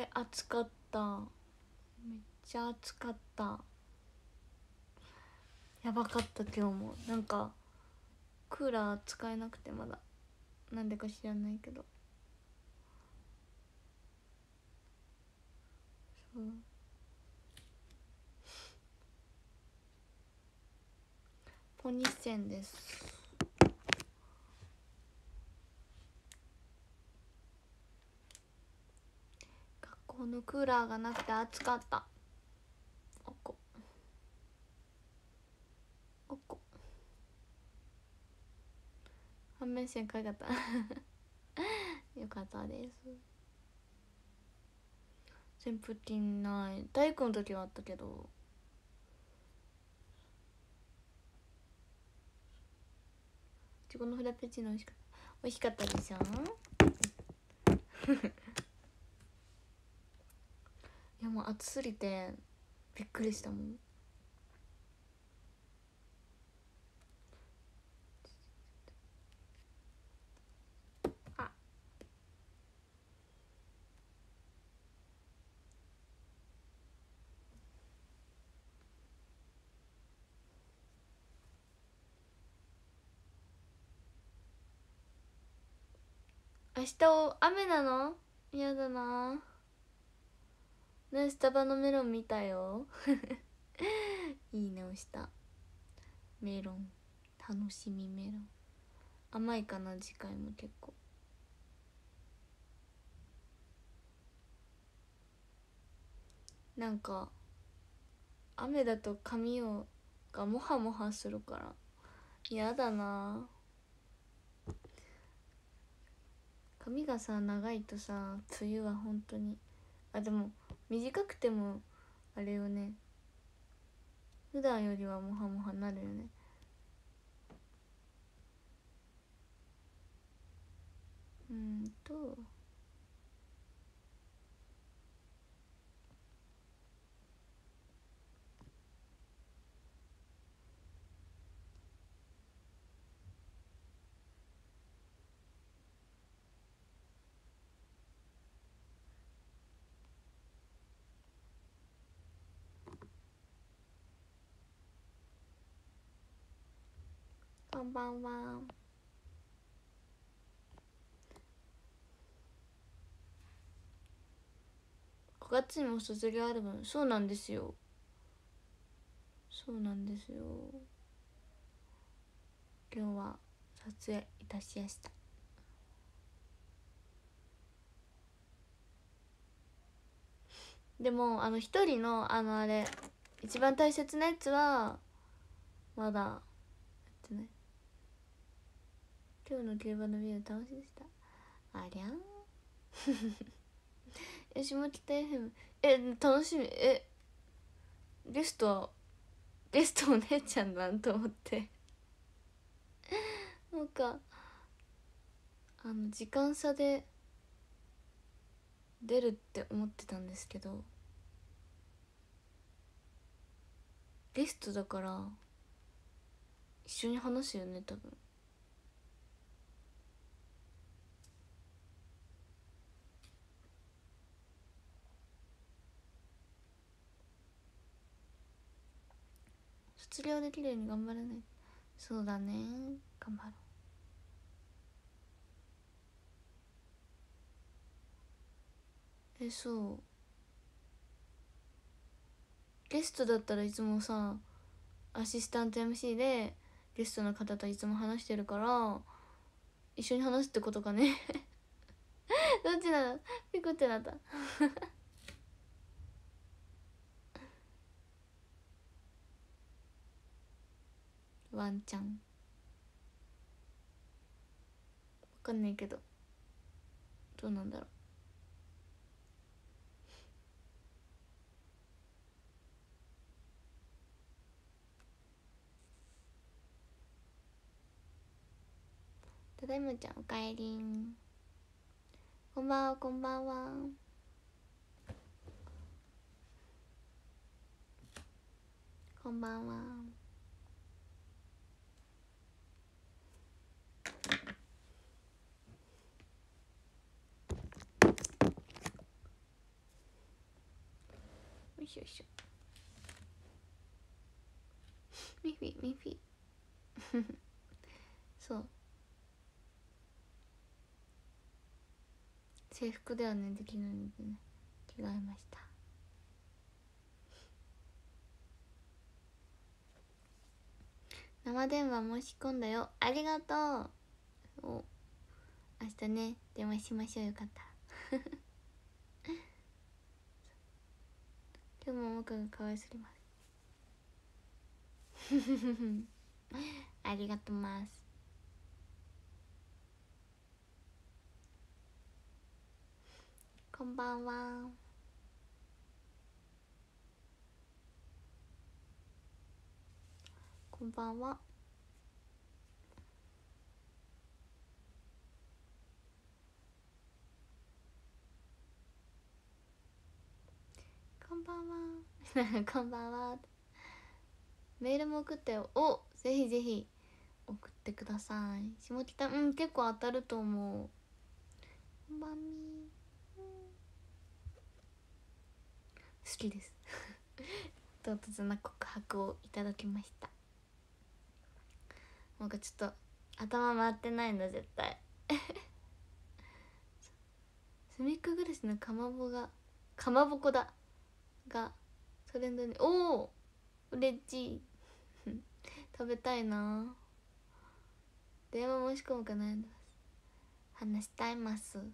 え暑かった。めっちゃ暑かった。やばかった今日も。なんかクーラー使えなくてまだ。なんでか知らないけど。そう。ポニッセンです。学校のクーラーがなくて暑かった。おこ。おこ。反面線かかった。よかったです。扇風機ない。体育の時はあったけど。いちごのフラペチーノ美味しかった。美味しかったでしょ？いやもう暑すぎてびっくりしたもん。あ。明日雨なの？嫌だな。ねスタバのメロン見たよ。いいね押した。メロン。楽しみメロン。甘いかな次回も結構。なんか雨だと髪をがモハモハするから。嫌だな。髪がさ長いとさ梅雨は本当に。あでも短くてもあれよね。普段よりはモハモハなるよね。うんと。こんばんは。9月にも卒業アルバム。そうなんですよ。そうなんですよ。今日は撮影いたしやした。でもあの一人のあのあれ一番大切なやつはまだやってない今日の競馬のビデオ楽しみでした。ありゃん。え下北 FM え楽しみ。えゲストゲストお姉ちゃんなんと思って。なんかあの時間差で出るって思ってたんですけど。ゲストだから一緒に話すよね多分。卒業できるように頑張らない。そうだね。頑張ろう。えそう。ゲストだったらいつもさアシスタント MC でゲストの方といつも話してるから一緒に話すってことかね。どっちなの？ピコってなった。ワンチャン。わかんないけど。どうなんだろう。ただいまちゃんおかえりん。こんばんはこんばんは。こんばんは。しょよいしょ。ミフィミフィ。そう。制服ではねできないのでね。着替えました。生電話申し込んだよ。ありがとう。お明日ね電話しましょう。よかった。今日ももくが可愛すぎます。ありがとうます。こんばんは。こんばんは。こんばんは。こんばんは。メールも送ったよ。おぜひぜひ送ってください。下北うん結構当たると思う。こんばんみ。好きです。唐突な告白をいただきました。なんかちょっと頭回ってないの絶対。スミックグラスのかまぼがかまぼこだ。がトレンドにおおうれしい。食べたいな。電話申し込むか悩んでます。話したいます。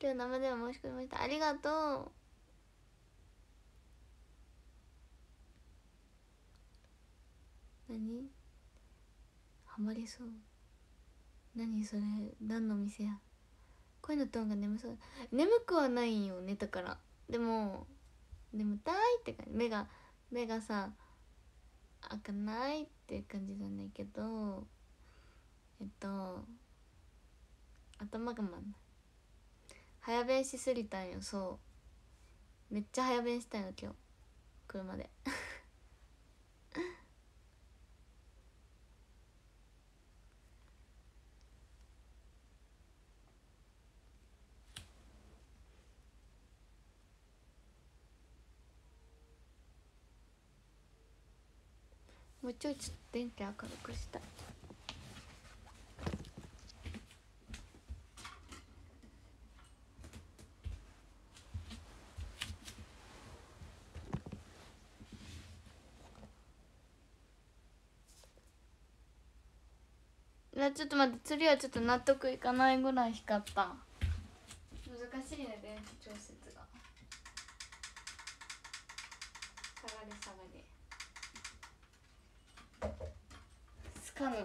今日生電話申し込みました。ありがとう。何？ハマりそう。何それ？何の店や？声のトーンが眠そう。眠くはないよ寝たから。でも眠たいって感じ。目が目がさ開かないっていう感じじゃないけどえっと頭がまんない。早弁しすぎたんよそう。めっちゃ早弁したんよ今日。車で。うちょいちょっと電気明るくしたい。やちょっと待って釣りはちょっと納得いかないぐらい光った。難しいね電気調節が下がれ下がれスカヌ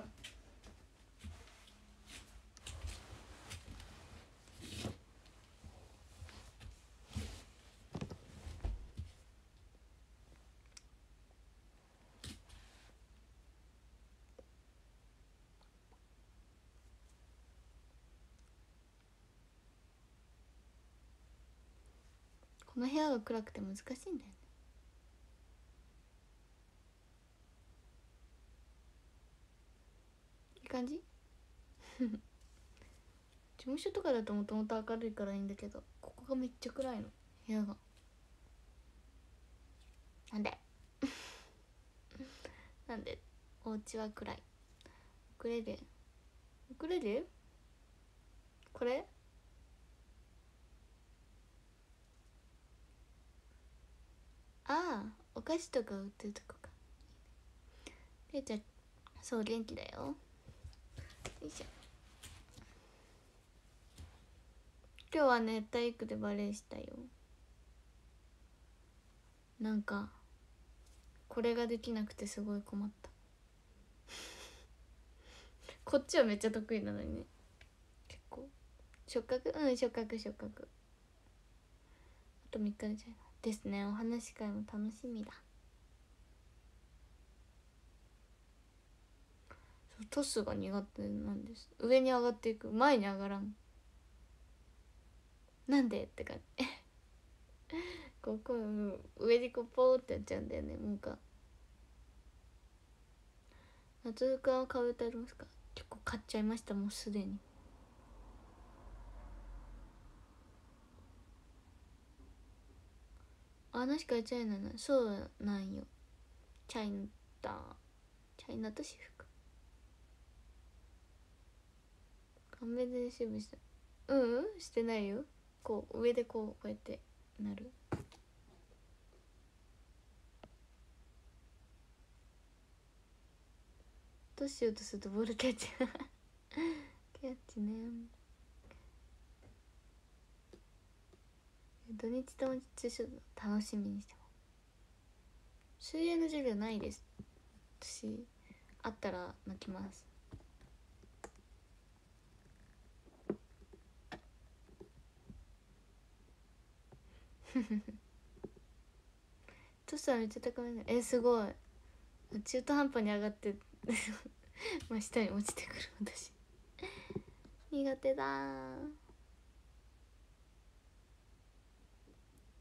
この部屋が暗くて難しいんだよねいい感じ？事務所とかだともともと明るいからいいんだけどここがめっちゃ暗いの。部屋が。なんで？なんで？お家は暗い。ウクレレウクレレこれ？ああお菓子とか売ってるとこか。りえちゃんそう元気だよ。いしょ。今日はね体育でバレエしたよ。なんかこれができなくてすごい困った。こっちはめっちゃ得意なのにね。結構。触覚？うん触覚触覚。あと3日でじゃないですね。お話し会も楽しみだ。トスが苦手なんです。上に上がっていく。前に上がらん。なんで？って感じ。ここ上にこうポーってやっちゃうんだよね。なんか夏服は買うてありますか？結構買っちゃいました。もうすでに。あ確かチャイナない。そうなんよ。チャイナチャイナと私服顔面でシーブしたうんうんしてないよ。こう上でこうこうやってなる。どうしようとするとボールキャッチ キャッチね。土日ともツーショット楽しみにしてます。水泳の授業ないです。私あったら泣きます。トスはめっちゃ高めね。えすごい。中途半端に上がって 真下に落ちてくる私。苦手だ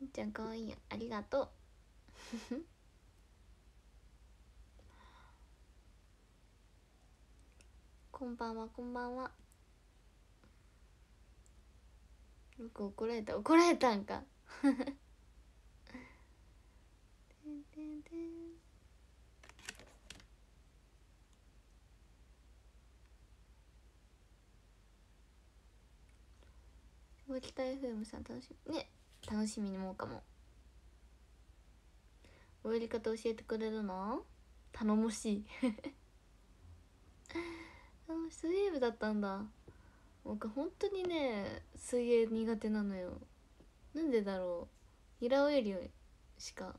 みー。ちゃんかわいいよありがとう。こんばんはこんばんは。よく怒られた怒られたんか。北 FM さん楽しみね楽しみにもうかも。泳ぎ方教えてくれるの？頼もしい。水泳部だったんだ。僕本当にね水泳苦手なのよ。なんでだろう。平泳ぎしか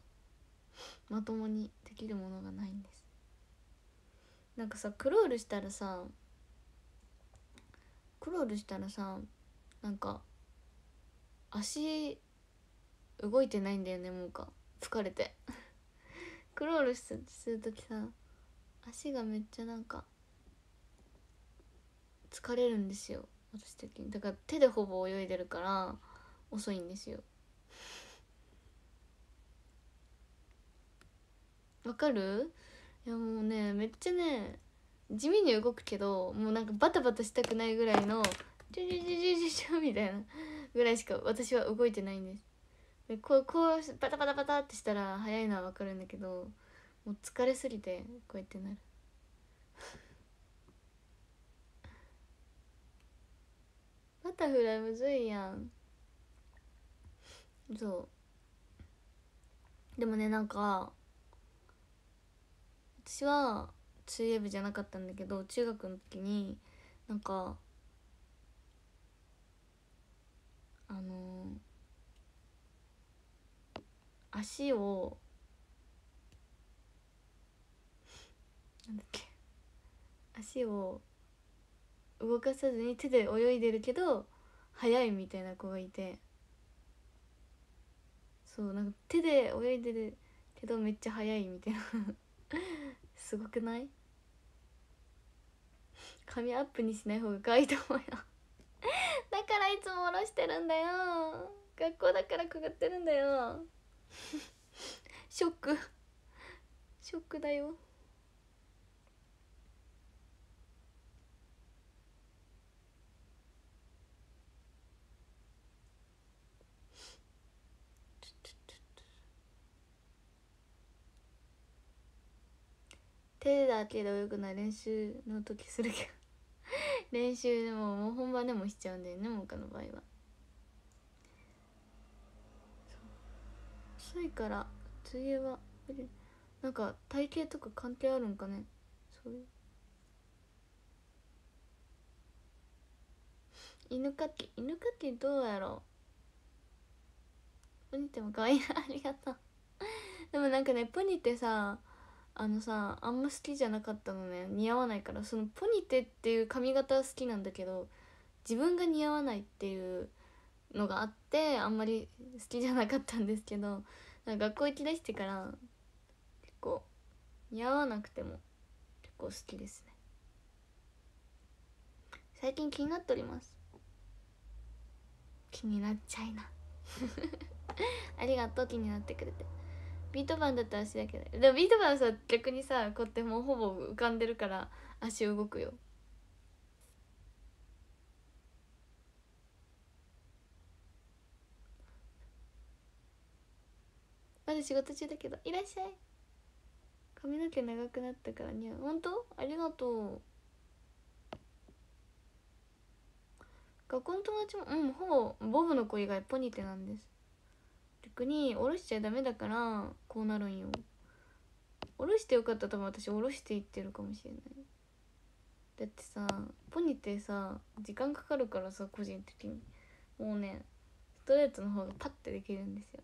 まともにできるものがないんです。なんかさクロールしたらさクロールしたらさなんか足動いてないんだよねもうか。疲れて。クロールする時さ足がめっちゃなんか疲れるんですよ私的に。だから手でほぼ泳いでるから遅いんですよ。わかる？いやもうねめっちゃね地味に動くけどもうなんかバタバタしたくないぐらいのジュジュジュジュジュジュみたいなぐらいしか私は動いてないんです。でこうこうバタバタバタってしたら速いのは分かるんだけどもう疲れすぎてこうやってなる。バタフライむずいやん。そう。でもねなんか私は水泳部じゃなかったんだけど中学の時になんかあの足をなんだっけ足を動かさずに手で泳いでるけど速いみたいな子がいて。そうなんか手で泳いでるけどめっちゃ速いみたいな。すごくない？髪アップにしない方が可愛いと思うよ。だからいつも下ろしてるんだよ。学校だからくぐってるんだよ。ショック。ショックだよ。手だけで泳ぐのは練習の時するけど。練習でももう本番でもしちゃうんだよねもかの場合は。遅いから水泳はなんか体型とか関係あるんかね？そういう。犬かき。犬かきどうやろう？ポニテも可愛いな。ありがとう。でもなんかねポニテさあのさあんま好きじゃなかったのね。似合わないから。そのポニテっていう髪型は好きなんだけど自分が似合わないっていうのがあってあんまり好きじゃなかったんですけど学校行きだしてから結構似合わなくても結構好きですね。最近気になっております。気になっちゃいな。ありがとう。気になってくれて。ビート板だったら足だけでもビート板はさ逆にさこうやってもうほぼ浮かんでるから足動くよ。まだ仕事中だけどいらっしゃい。髪の毛長くなったからにゃ本当？ありがとう。学校の友達もうんほぼボブの子以外ポニテなんです。逆に下ろしちゃダメだからこうなるんよ。下ろしてよかったら多分私下ろしていってるかもしれない。だってさポニってさ時間かかるからさ個人的に。もうねストレートの方がパッてできるんですよ。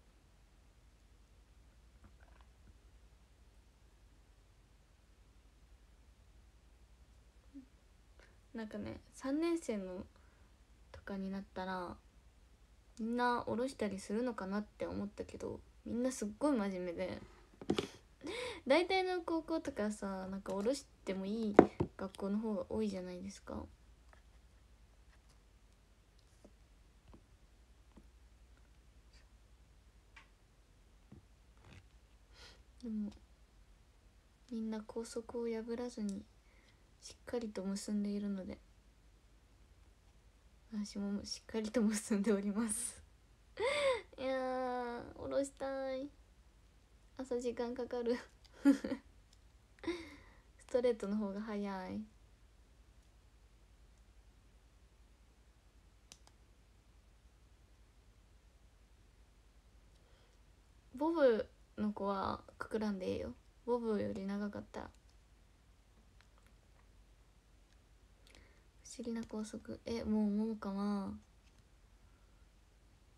なんかね3年生のとかになったらみんな下ろしたりするのかなって思ったけどみんなすっごい真面目で。大体の高校とかさなんか下ろしてもいい学校の方が多いじゃないですか。でもみんな校則を破らずにしっかりと結んでいるので。私もしっかりと結んでおります。いやー下ろしたい。朝時間かかる。ストレートの方が早い。ボブの子はくくらんでええよ。ボブより長かった。不思議な校則。えもう桃かは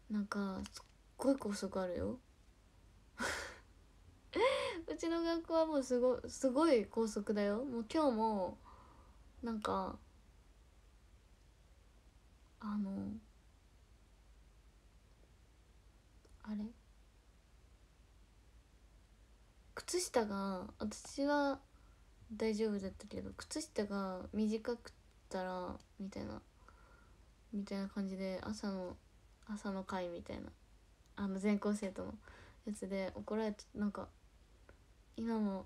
なんかすっごい校則あるよ。うちの学校はもうすごすごい校則だよ。もう今日もなんかあのあれ？靴下が私は大丈夫だったけど靴下が短くたらみたいなみたいな感じで朝の朝の会みたいなあの全校生徒のやつで怒られてなんか今も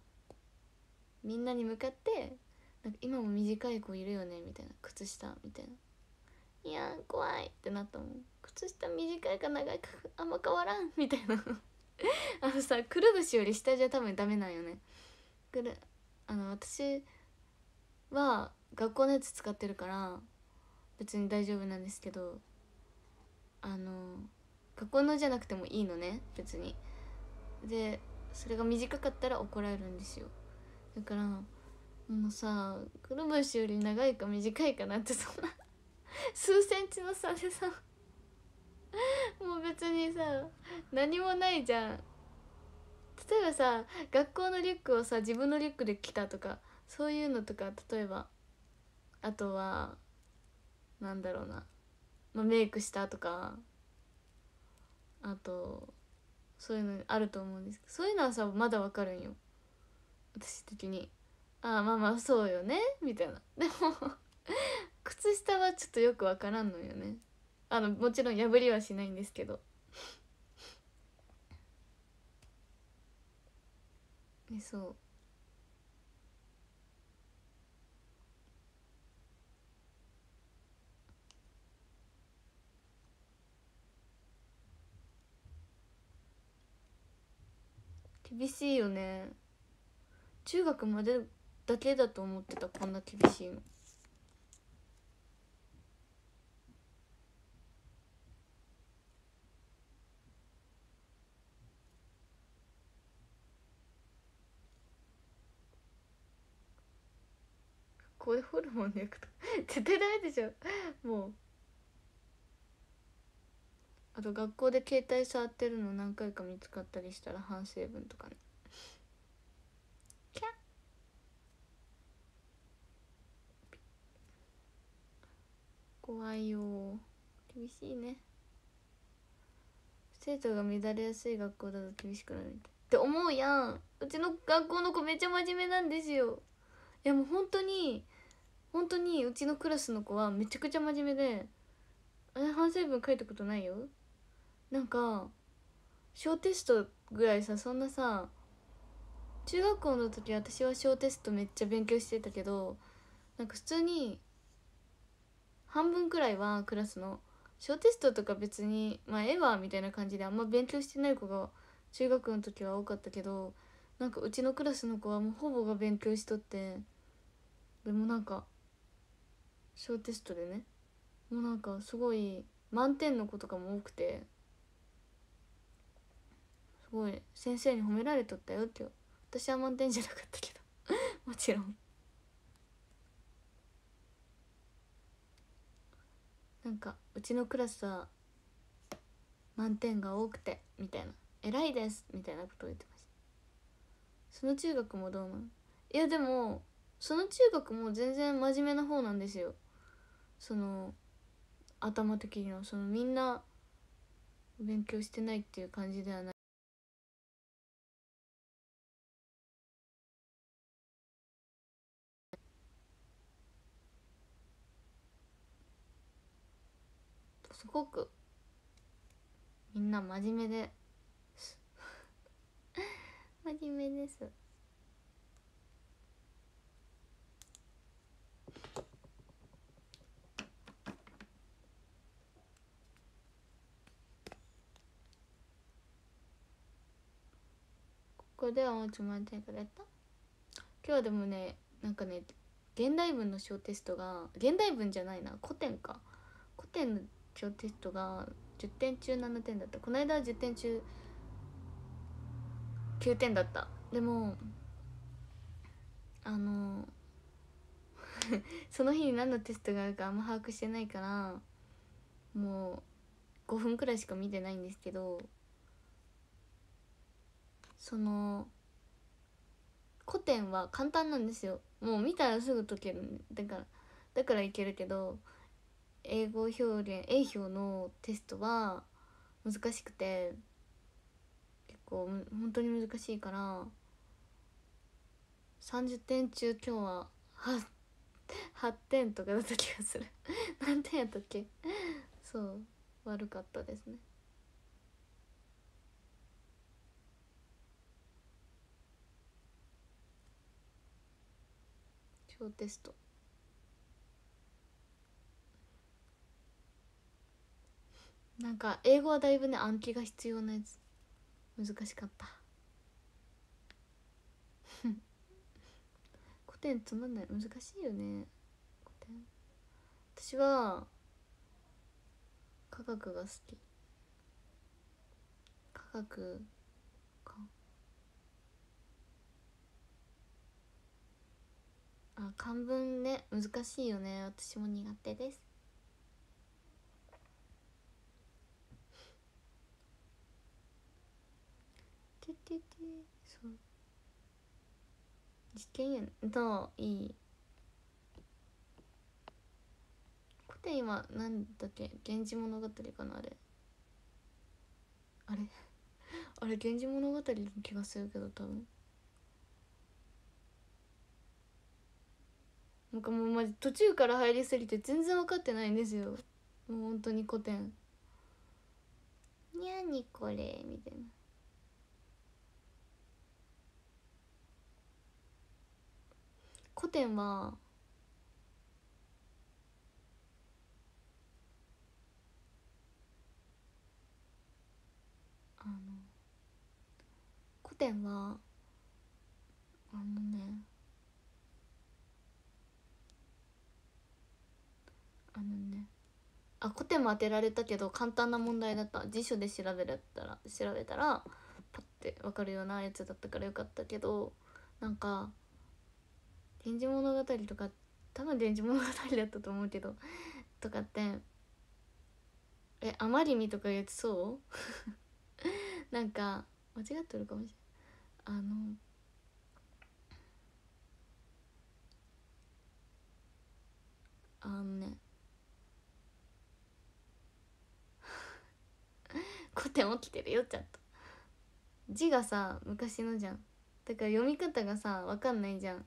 みんなに向かってなんか今も短い子いるよねみたいな靴下みたいな。いや怖いってなったもん。靴下短いか長いかあんま変わらんみたいな。あのさくるぶしより下じゃ多分ダメなんよね。くるあの私は学校のやつ使ってるから別に大丈夫なんですけどあの学校のじゃなくてもいいのね別に。でそれが短かったら怒られるんですよ。だからもうさくるぶしより長いか短いかなってそんな数センチの差でさもう別にさ何もないじゃん。例えばさ学校のリュックをさ自分のリュックで着たとかそういうのとか例えばあとはなんだろうな、まあ、メイクしたとか。あとそういうのあると思うんですけどそういうのはさまだわかるんよ。私的に。ああまあまあそうよね。みたいな。でも 靴下はちょっとよくわからんのよね。あのもちろん破りはしないんですけど。そう。厳しいよね。中学までだけだと思ってたこんな厳しいの。これホルモンの役と絶対ダメでしょ。もうあと学校で携帯触ってるの何回か見つかったりしたら反省文とかね。キャ怖いよ厳しいね。生徒が乱れやすい学校だと厳しくなるって。思うやん。うちの学校の子めっちゃ真面目なんですよ。いやもう本当に本当にうちのクラスの子はめちゃくちゃ真面目で。あれ反省文書いたことないよ。なんか小テストぐらいさそんなさ中学校の時私は小テストめっちゃ勉強してたけどなんか普通に半分くらいはクラスの小テストとか別にまあええわみたいな感じであんま勉強してない子が中学の時は多かったけどなんかうちのクラスの子はもうほぼが勉強しとってでもなんか小テストでねもうなんかすごい満点の子とかも多くてごい先生に褒められとったよって私は満点じゃなかったけど。もちろん。なんかうちのクラスは満点が多くてみたいな。偉いですみたいなことを言ってました。その中学もどうなのいやでもその中学も全然真面目な方なんですよ。その頭的には。そのみんな勉強してないっていう感じではないすごくみんな真面目で 真面目です。ここではもうちょ満点くらやった？今日はでもねなんかね現代文の小テストが現代文じゃないな古典か。古典の小テストが10点中7点だった。この間は10点中9点だった。でもあの その日に何のテストがあるかあんま把握してないからもう5分くらいしか見てないんですけどその古典は簡単なんですよ。もう見たらすぐ解けるだからだからいけるけど英語表現 A 表のテストは難しくて結構本当に難しいから30点中今日は 8, 8点とかだった気がする。何点やったっけ？そう悪かったですね。小テスト。なんか英語はだいぶね暗記が必要なやつ。難しかった。古典つまんない。難しいよね。古典。私は科学が好き。科学か。あ漢文ね。難しいよね。私も苦手です。てててそう。実験やといい。古典今なんだっけ「源氏物語」かなあれ。あれ？あれ「源氏物語」の気がするけど多分。なんかもうマジ途中から入りすぎて全然分かってないんですよ。もう本当に古典。にゃにこれ？みたいな。古典はあの古典はあのねあのねあ古典も当てられたけど簡単な問題だった。辞書で調べたら調べたらパッて分かるようなやつだったからよかったけどなんか「源氏物語」とか多分「源氏物語」だったと思うけどとかってえあまりみとかやつそう？なんか間違ってるかもしれないあのあのね古典起きてるよちゃんと。字がさ昔のじゃん。だから読み方がさ分かんないじゃん。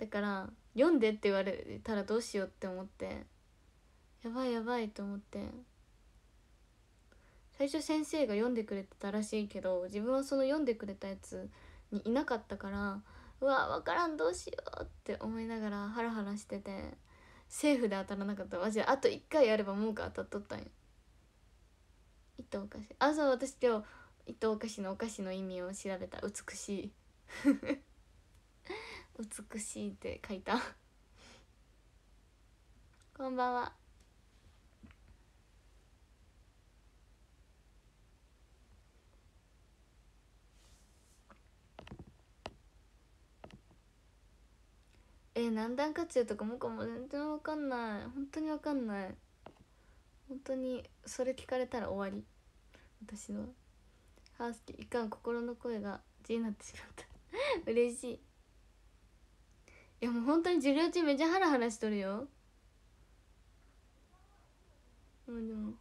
だから読んでって言われたらどうしようって思ってやばいやばいと思って。最初先生が読んでくれてたらしいけど自分はその読んでくれたやつにいなかったからうわ分からんどうしようって思いながらハラハラしててセーフで当たらなかった。マジであと1回やればもうか当たっとったんよ。いったおかしあそう私今日伊藤お菓子のお菓子の意味を調べた。美しい。美しいって書いた。こんばんは。えー、何段活用とかもかも全然わかんない。本当にわかんない。本当にそれ聞かれたら終わり。私のハースキー。いかん。心の声が字になってしまった。嬉しい。いやもう本当に授業中めっちゃハラハラしとるよ。もうでも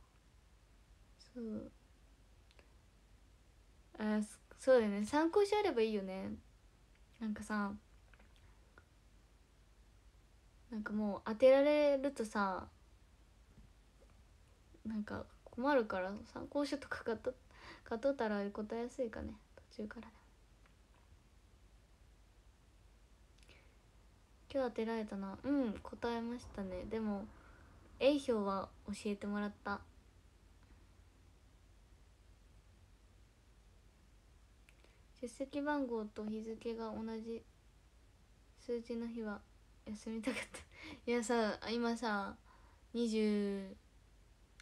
そう。あそうだよね。参考書あればいいよね。なんかさなんかもう当てられるとさなんか困るから参考書とか買っと買っとったら答えやすいかね。途中から。で今日当てられたな。うん。答えましたね。でも A 票は教えてもらった。出席番号と日付が同じ。数字の日は休みたかった。いやさ今さ20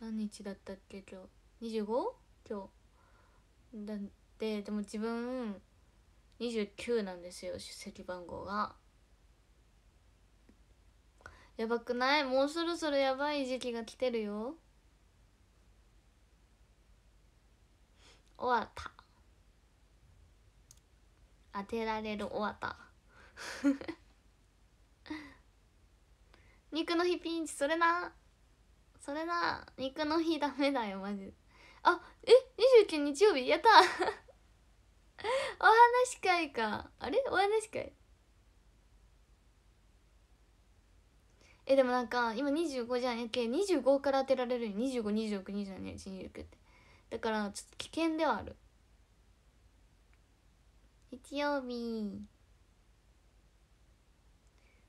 何日だったっけ？今日。25? 今日。だってでも自分29なんですよ出席番号がやばくない？もうそろそろやばい時期が来てるよ。終わった。当てられる終わった。肉の日ピンチそれな。それな。肉の日ダメだよマジあえ？29日曜日？やった。お話会か。あれ？お話会？えでもなんか今25じゃん。やけ25から当てられるよ。2526272829って。だからちょっと危険ではある。日曜日。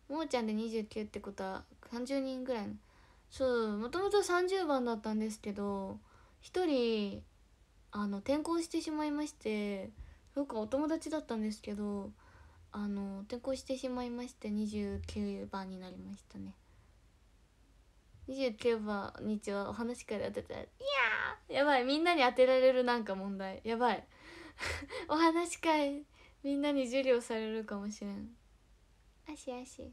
もーちゃんで29ってことは30人ぐらいの。そうもともと30番だったんですけど1人あの転校してしまいましてそうかお友達だったんですけどあの転校してしまいまして29番になりましたね。29番日はお話から当てたら「いややばいみんなに当てられるなんか問題やばい。お話会みんなに授業されるかもしれん。あしあし。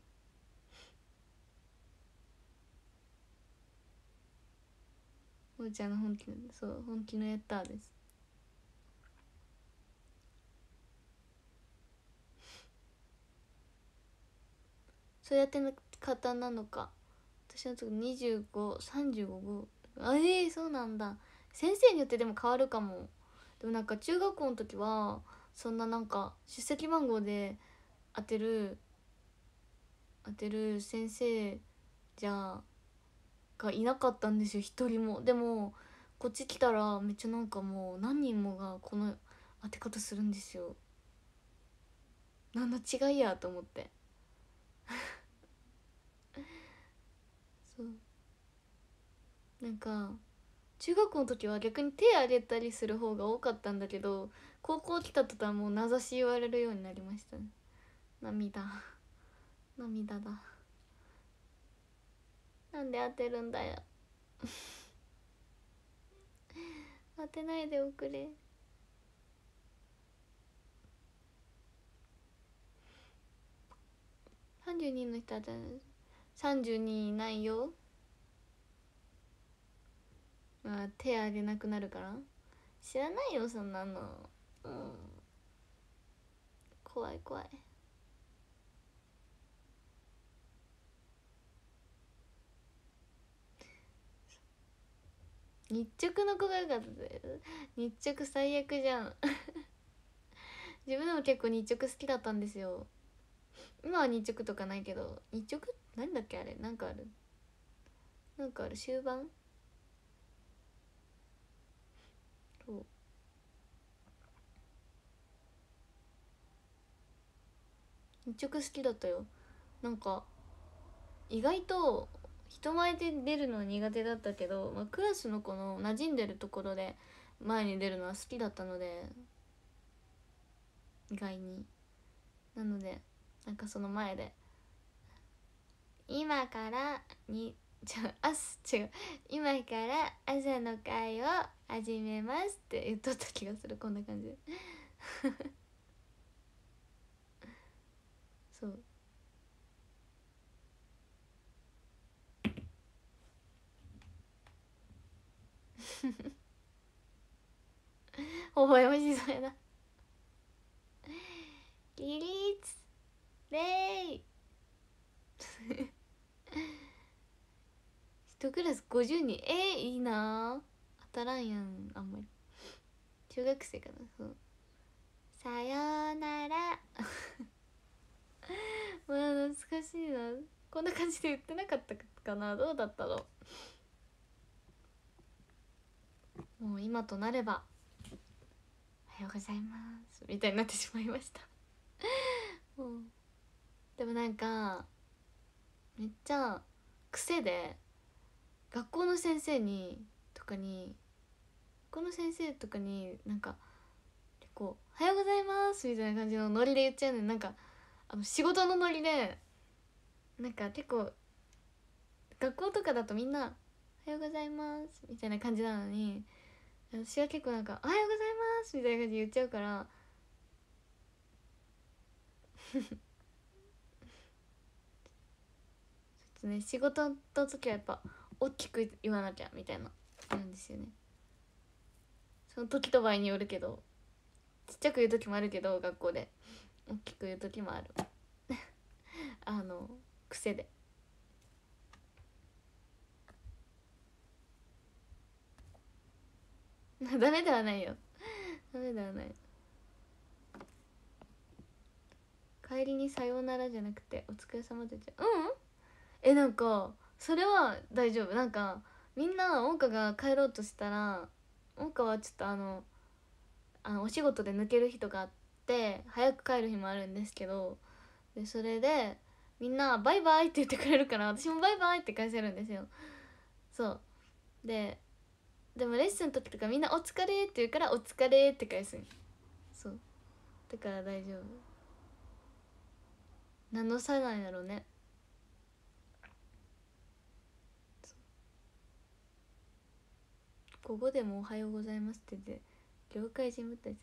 おうちゃんの本気そう本気のやったです。そうやっての方なのか私のとこ2535号。あえー、そうなんだ。先生によってでも変わるかも。でもなんか中学校の時はそんななんか出席番号で当てる当てる先生じゃがいなかったんですよ一人も。でもこっち来たらめっちゃなんかもう何人もがこの当て方するんですよ。何の違いやと思って。そう。なんか中学校の時は逆に手挙げたりする方が多かったんだけど高校来た途端もう名指し言われるようになりましたね。涙。涙だ。なんで当てるんだよ。当てないでおくれ。32人の人当てる32人いないよ。あ手挙げなくなるから。知らないよそんなの。うん。怖い怖い。日直の子が良かったです。日直最悪じゃん。自分でも結構日直好きだったんですよ。今は日直とかないけど日直なんだっけあれ？なんかある？なんかある終盤？そう。日直好きだったよ。なんか意外と人前で出るのは苦手だったけど、まあ、クラスの子の馴染んでるところで前に出るのは好きだったので意外に。なのでなんかその前で「今からにちょあす違う。今から朝の会を始めますって言っとった気がする。こんな感じで。そう。ほほえましそうやな。起立！礼1クラス50人。えー、いいな当たらんやんあんまり。中学生かな。そう。さようなら。まあ懐かしいな。こんな感じで言ってなかったかな。どうだったろうもう今となれば。おはようございます。みたいになってしまいました。もう。でもなんかめっちゃ癖で学校の先生にとかに学校の先生とかになんか結構「おはようございます」みたいな感じのノリで言っちゃうのになんかあの仕事のノリでなんか結構学校とかだとみんな「おはようございます」みたいな感じなのに私は結構なんか「おはようございます」みたいな感じで言っちゃうからね。仕事の時はやっぱ大きく言わなきゃみたいななんですよね。その時と場合によるけどちっちゃく言う時もあるけど学校で。大きく言う時もある。あの癖で。ダメではないよ。ダメではない。帰りに「さようなら」じゃなくて「お疲れ様でじゃうん？えなんかそれは大丈夫。なんかみんな桜花が帰ろうとしたら桜花はちょっとあのあのお仕事で抜ける日とかあって早く帰る日もあるんですけどでそれでみんな「バイバイ」って言ってくれるから私も「バイバイ」って返せるんですよ。そう。ででもレッスンの時とかみんな「お疲れ」って言うから「お疲れ」って返す。そう。だから大丈夫。何の差なんやろうね。ここでも「おはようございます」って言って業界人ぶったり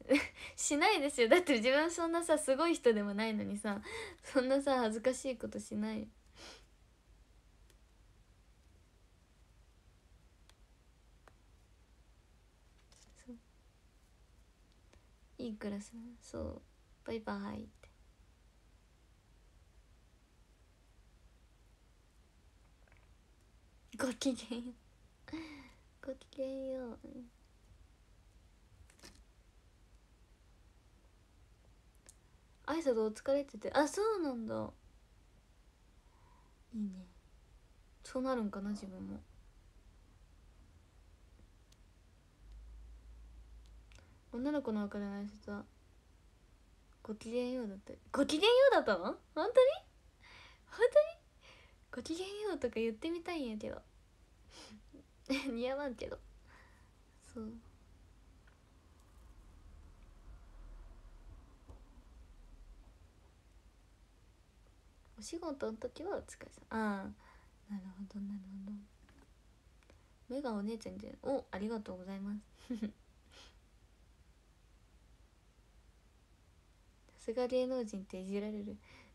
しないですよ。だって自分そんなさすごい人でもないのにさそんなさ恥ずかしいことしないいいクラスそう。バイバイって。ごきげんよう。ごきげんよ。う挨拶お疲れっててあそうなんだ。いいね。そうなるんかな自分も。女の子の別れの挨拶はごきげんようだった。ごきげんようだったの？本当に？本当に？ごきげんようとか言ってみたいんやけど。似合わんけど。そう。お仕事の時はお疲れさああなるほどなるほど。目がお姉ちゃんじゃおありがとうございます。さすが芸能人っていじられる。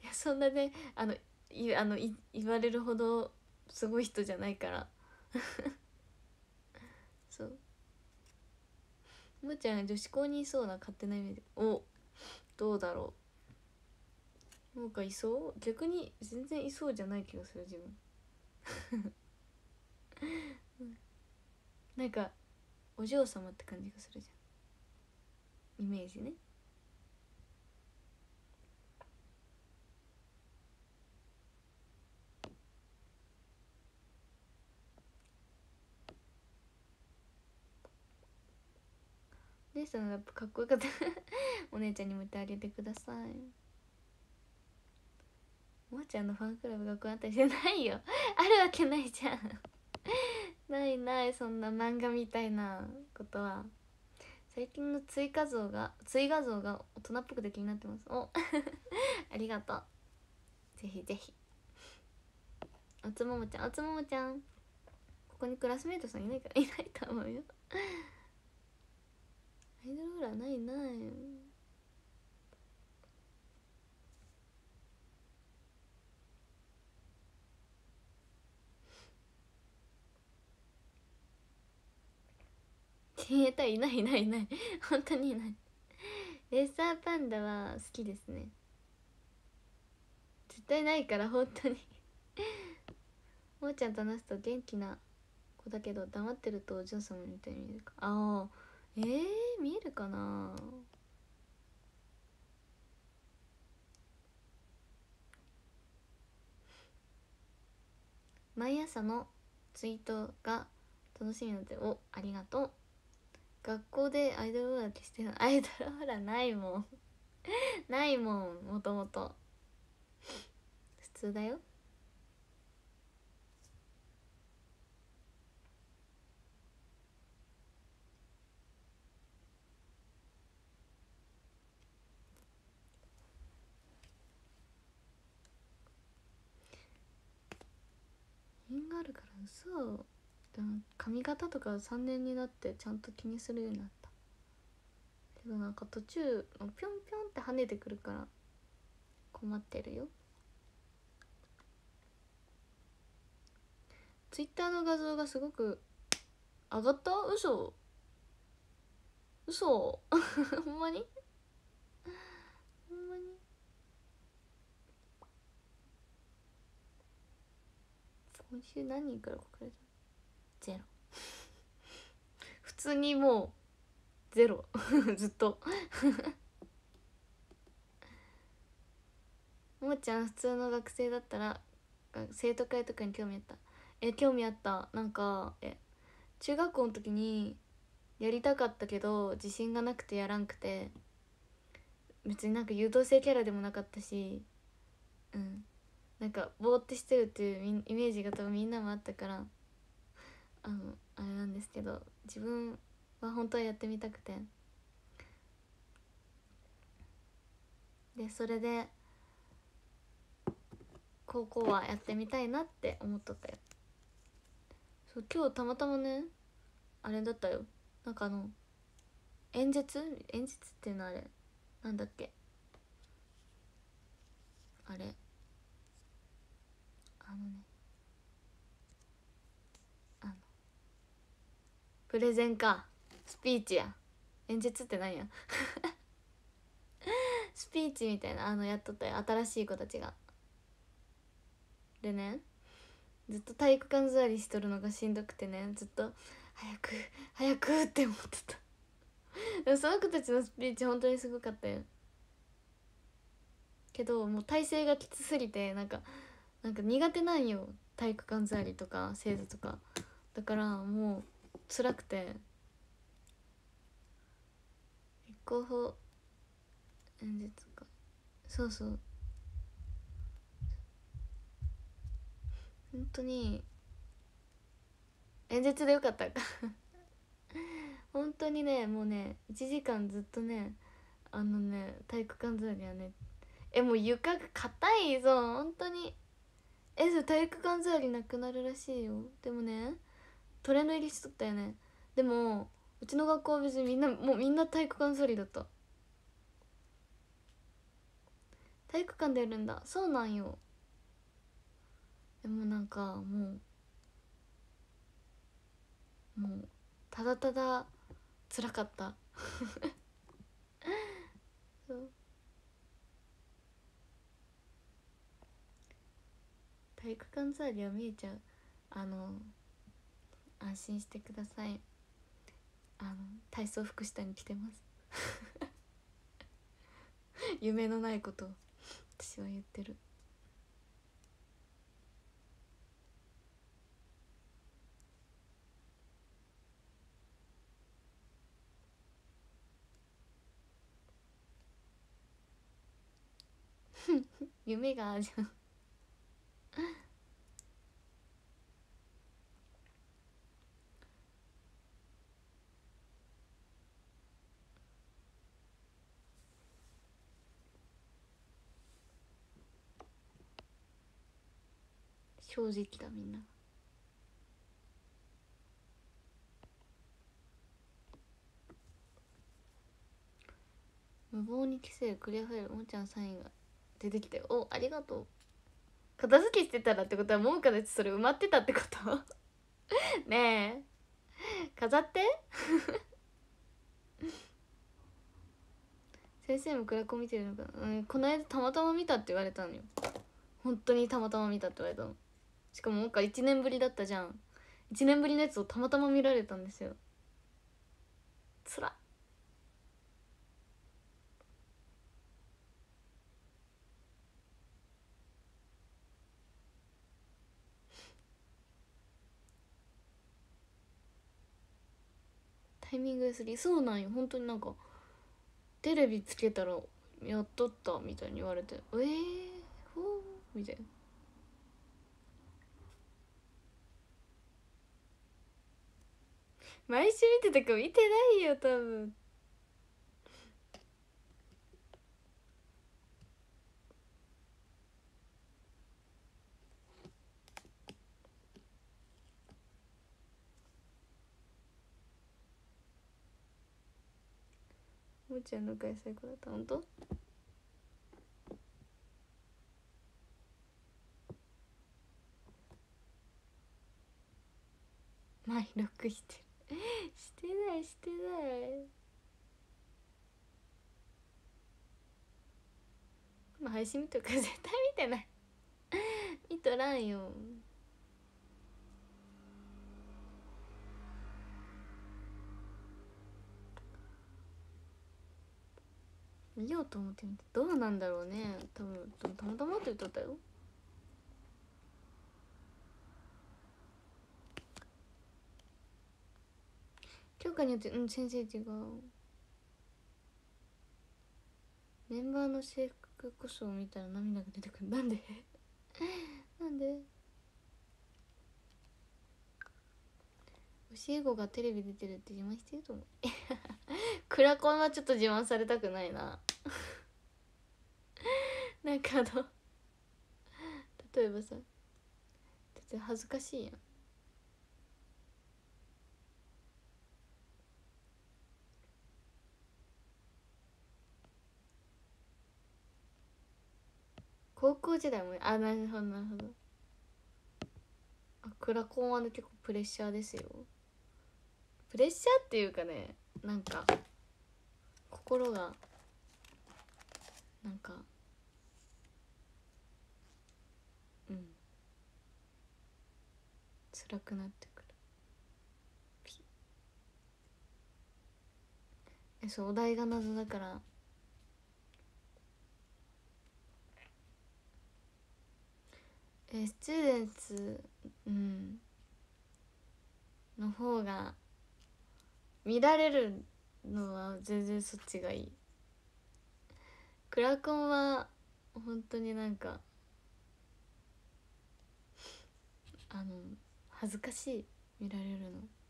いやそんなねあのいあのい言われるほどすごい人じゃないから。そう。むちゃん女子校にいそうな勝手なイメージ。おどうだろう。なんかいそう？逆に全然いそうじゃない気がする自分。なんかお嬢様って感じがするじゃん。イメージね。姉さんやっぱかっこよかった。お姉ちゃんにも言ってあげてください。おばちゃんのファンクラブ学校あったりじゃないよ。あるわけないじゃん。ないないそんな漫画みたいなことは。最近の追加像が追画像が大人っぽくて気になってます。おありがとう。ぜひぜひ。おつももちゃんおつももちゃん。ここにクラスメートさんいないからいないと思うよ。アイドルオーないないいない。いないいない本当にいない。レッサーパンダは好きですね。絶対ないから本当に。もーちゃんと話すと元気な子だけど黙ってるとお嬢様みたいに見えるか。ああえー、見えるかな？毎朝のツイートが楽しみなのでおありがとう。学校でアイドルオーラってしてるアイドルオーラないもん。ないもんもともと。普通だよ品があるから嘘でも髪型とか3年になってちゃんと気にするようになった。けどなんか途中ピョンピョンって跳ねてくるから困ってるよ。ツイッターの画像がすごく上がった？嘘。嘘。ほんまにほんまに今週何人から告られた？ゼロ。普通にもうゼロ。ずっと。ももちゃん普通の学生だったら生徒会とかに興味あった？え興味あった。なんかえ中学校の時にやりたかったけど自信がなくてやらんくて。別になんか優等生キャラでもなかったし。うん。なんかぼーってしてるっていうイメージが多分みんなもあったからあのあれなんですけど自分は本当はやってみたくて。でそれで高校はやってみたいなって思っとったよ。そう今日たまたまねあれだったよ。なんかあの演説？演説っていうのあれなんだっけ？あれ。あのねプレゼンか。スピーチや。演説って何や？スピーチみたいな。あのやっとったよ。新しい子たちが。でねずっと体育館座りしとるのがしんどくてねずっと早く早くって思ってた。その子たちのスピーチ本当にすごかったよ。けどもう体勢がきつすぎてなんかなんか苦手なんよ体育館座りとか生徒とか。だからもう辛くて。立候補演説か。そうそう。本当に演説でよかったか。本当にねもうね1時間ずっとねあのね体育館座りはねえもう床が硬いぞ本当に。えそれ体育館座りなくなるらしいよ。でもねトレンド入りしとったよね。でもうちの学校は別にみんなもうみんな体育館座りだった。体育館でやるんだ。そうなんよ。でもなんかもうもうただただ辛かった。そ う体育館座りは見えちゃう。あの安心してください。あの体操服下に着てます。夢のないことを私は言ってる。夢がある。じゃん正直だみんな。無謀に規制クリアファイルおもちゃんサインが出てきたよ。おありがとう。片付けしてたらってことはもんかでそれ埋まってたってこと？ねえ。飾って？先生もクラコン見てるのかな、うん、この間たまたま見たって言われたのよ。本当にたまたま見たって言われたの。しかもなんか1年ぶりだったじゃん。1年ぶりのやつをたまたま見られたんですよ。つらタイミングですりそうなんよ。本当になんかテレビつけたらやっとったみたいに言われてえー、ほうみたいな。毎週見てたか見てないよ多分。もちゃんの回最高だった。本当？マイロックしてる。してないしてない。今配信見とか。絶対見てない。見とらんよ。見ようと思ってみてどうなんだろうね。多分たまたまって言っとったよ。教科によってうん先生違う。メンバーの制服こそを見たら涙が出てくる。なんで？なんで？教え子がテレビ出てるって自慢してると思う。クラコンはちょっと自慢されたくないな。なんかあの例えばさだって恥ずかしいやん。高校時代もあなるほどなるほど。あクラコンはね結構プレッシャーですよ。プレッシャーっていうかねなんか心がなんかうん。辛くなってくる。えそうお題が謎だからえスチューデンツうん。の方が見られるのは全然そっちがいい。クラコンは本当になんかあの恥ずかしい。見られるの。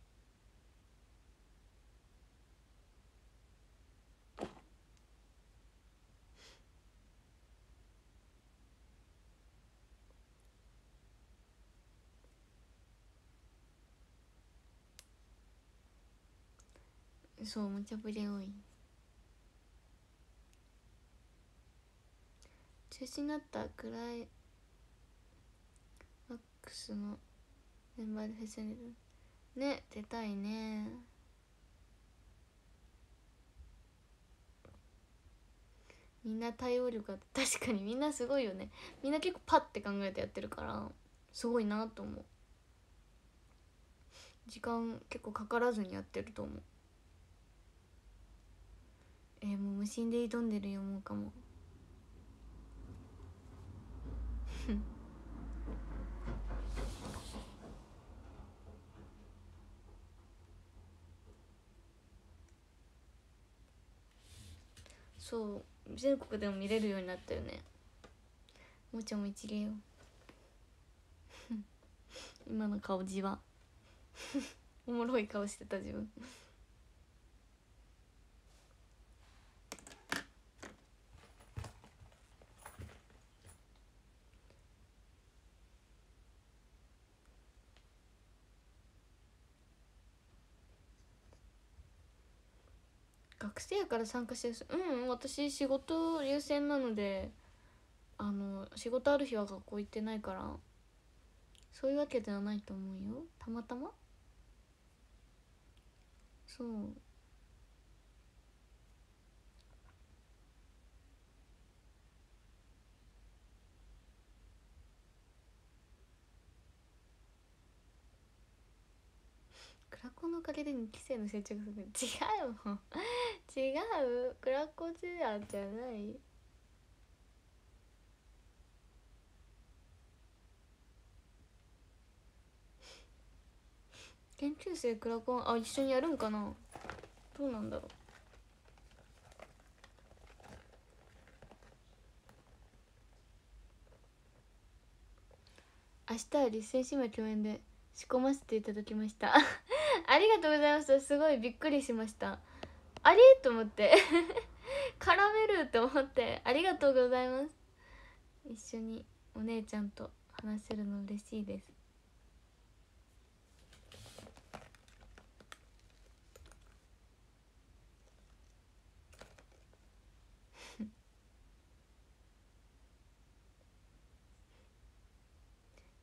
そう無茶ぶり多い。中止になったクライマックスのメンバーでフェスにね出たいね。みんな対応力が確かにみんなすごいよね。みんな結構パッて考えてやってるからすごいなと思う。時間結構かからずにやってると思う。えー、もう無心で挑んでるよもうかも。そう全国でも見れるようになったよね。もうちゃんも一芸よ今の顔じわ。おもろい顔してた自分。せやから参加してるうん私仕事優先なのであの仕事ある日は学校行ってないからそういうわけではないと思うよ。たまたま。そう。ラコンのおかげで2期生の成長がする違うもん。違う？クラコジュアじゃない。研究生クラコン？あ一緒にやるんかな？どうなんだろう。明日は立戦姉妹共演で。仕込ませていただきました。ありがとうございますすごいびっくりしました。あれ？と思って。絡めると思って。ありがとうございます。一緒にお姉ちゃんと話せるの嬉しいです。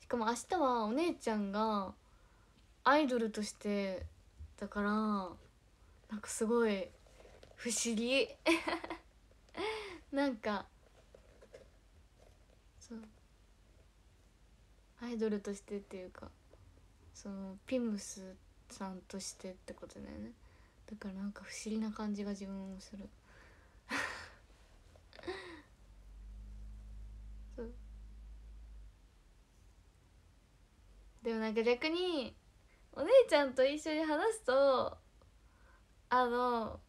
かも明日はお姉ちゃんがアイドルとしてだからなんかすごい不思議。なんかそう。アイドルとしてっていうかそのピムスさんとしてってことだよね。だからなんか不思議な感じが自分もするそうでもなんか逆にお姉ちゃんと一緒に話すとあの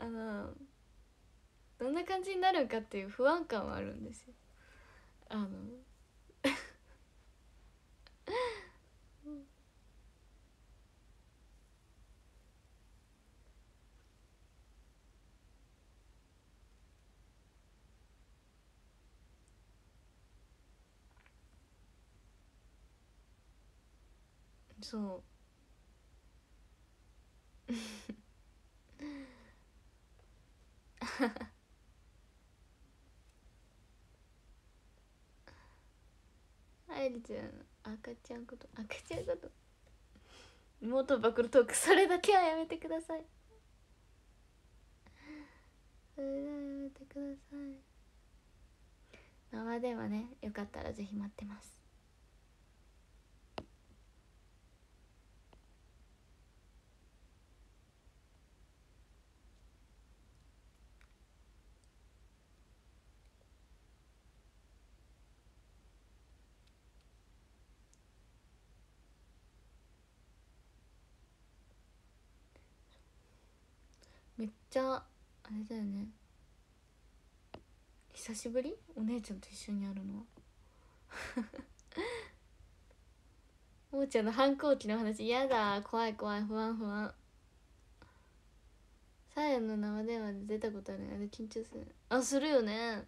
あのどんな感じになるかっていう不安感はあるんですよ。あの。そう。愛理ちゃん赤ちゃんこと赤ちゃんこと。妹暴露トークそれだけはやめてください。それだやめてください。生電話ねよかったらぜひ待ってます。めっちゃあれだよね。久しぶり？お姉ちゃんと一緒にやるの？おうちゃんの反抗期の話。嫌だ怖い怖い不安不安。サーヤの生電話で出たことあるあれ緊張する。あするよね。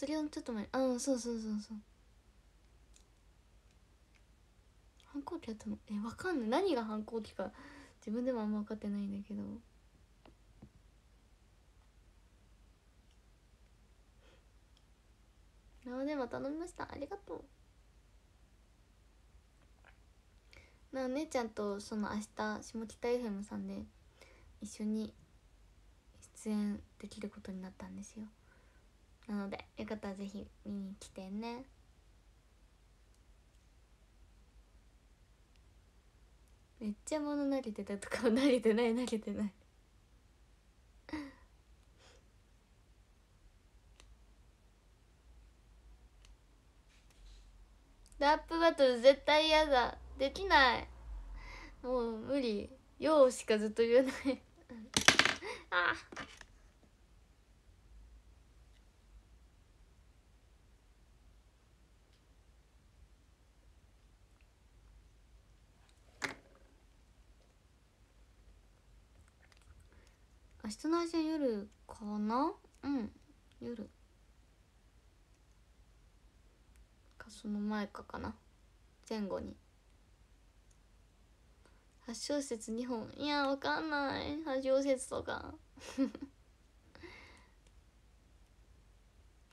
卒業のちょっと前。あうんそうそうそうそう。反抗期やったの？えわかんない。何が反抗期か。自分でもあんま分かってないんだけど。生電話頼みました。ありがとう。なお姉ちゃんとその明日下北 FM さんで一緒に出演できることになったんですよ。なのでよかったらぜひ見に来てね。めっちゃ物慣れてたとか慣れてない慣れてない。ラップバトル絶対嫌だ。できない。もう無理「よう」しかずっと言えない。あ明日の配信夜かな？うん夜。かその前かかな。前後に。8小節2本。いやわかんない。8小節とか。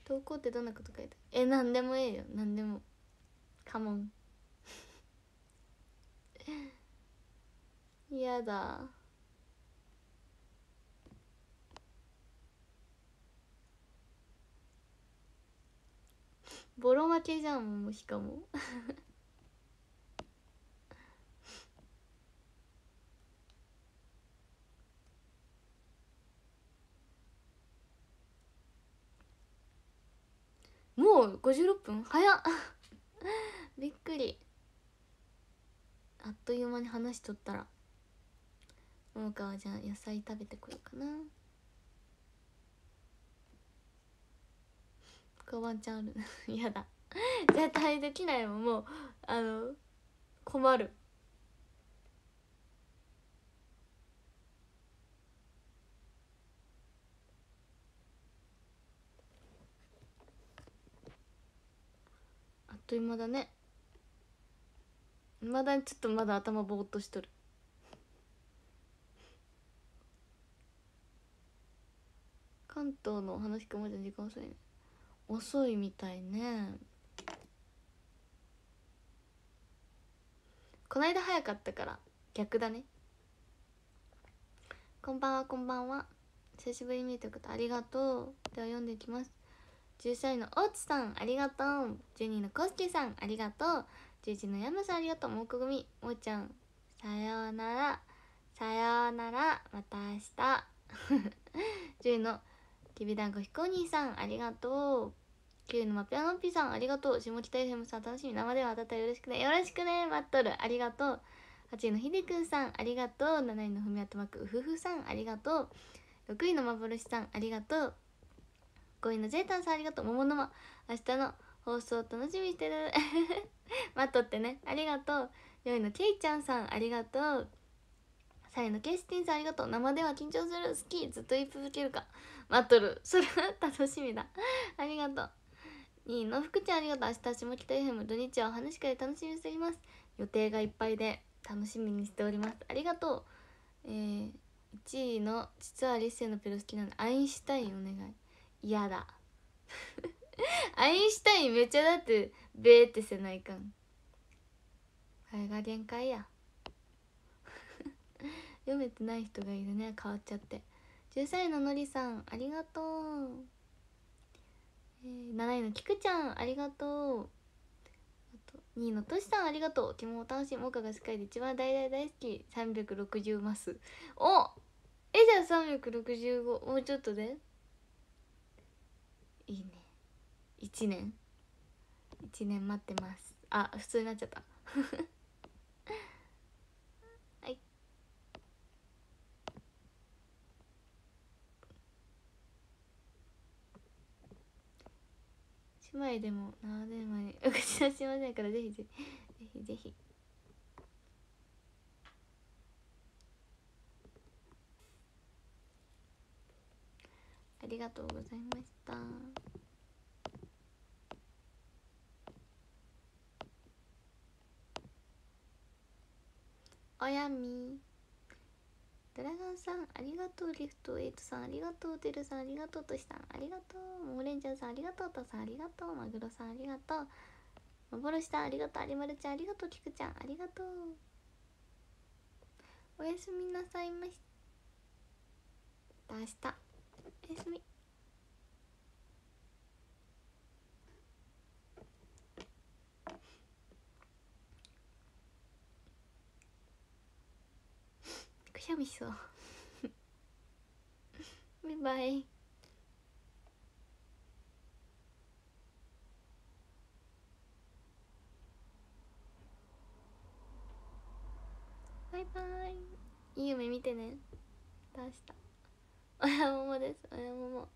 投稿ってどんなこと書いてえなんでもええよ。なんでも。カモン。やだ。ボロ負けじゃんもうしかも。もう56分？早っ。びっくり。あっという間に話しとったら。桃香はじゃあ野菜食べてこようかな。他ワンチャンある。やだ。絶対できないもん。もうあの困る。あっという間だね。まだちょっとまだ頭ぼーっとしとる。関東の話かまで時間遅いね。遅いみたいね。こないだ早かったから逆だね。こんばんはこんばんは。久しぶりに見たことありがとう。では読んでいきます。13位の大津さんありがとう。12位のコスケさんありがとう。11位の山さんありがとう。もうこ組。もーちゃん。さようなら。さようなら。また明日。10位のきびだんごひこ兄さんありがとう。9位のマピアノッピさんありがとう。下北 FM さん楽しみ生では当たったよろしくね。よろしくね待っとる。ありがとう。8位のひでくんさんありがとう。7位のふみあとまくうふふさんありがとう。6位の幻さんありがとう。5位のジェイタンさんありがとう。桃の間明日の放送楽しみしてる。待っとってね。ありがとう。4位のケイちゃんさんありがとう。3位のケイスティンさんありがとう。生では緊張する。好き。ずっと言い続けるか。待っとる。それは楽しみだ。ありがとう。2位の？福ちゃんありがとう。明日下北 FM 土日はお話し会楽しみにしております。予定がいっぱいで楽しみにしております。ありがとう。えー、1位の実はリッセのペロ好きなのアインシュタインお願い。嫌だ。アインシュタインめっちゃだってベーってせないかん。あれが限界や。読めてない人がいるね変わっちゃって。13位ののりさんありがとう、えー、7位のきくちゃんありがとう。あと2位のとしさんありがとう。キモ楽しいモカが世界で一番大大大好き。360マスおえじゃあ365もうちょっとで？いいね。1年。1年待ってます。あ普通になっちゃった。姉妹でも7年前にお口出しませんからぜひぜひ。ぜひぜひ。ありがとうございました。おやみ。ドラゴンさんありがとうリフトエイトさんありがとうテルさんありがとうとしさんありがとうモーレンジャーさんありがとうとさんありがとうマグロさんありがとう幻さんありがとう有丸ちゃんありがとうキクちゃんありがとうおやすみなさいました明日おやすみくしゃみしそう。バイバイ。バイバイ。いい夢見てね。出した？おやももです。親もも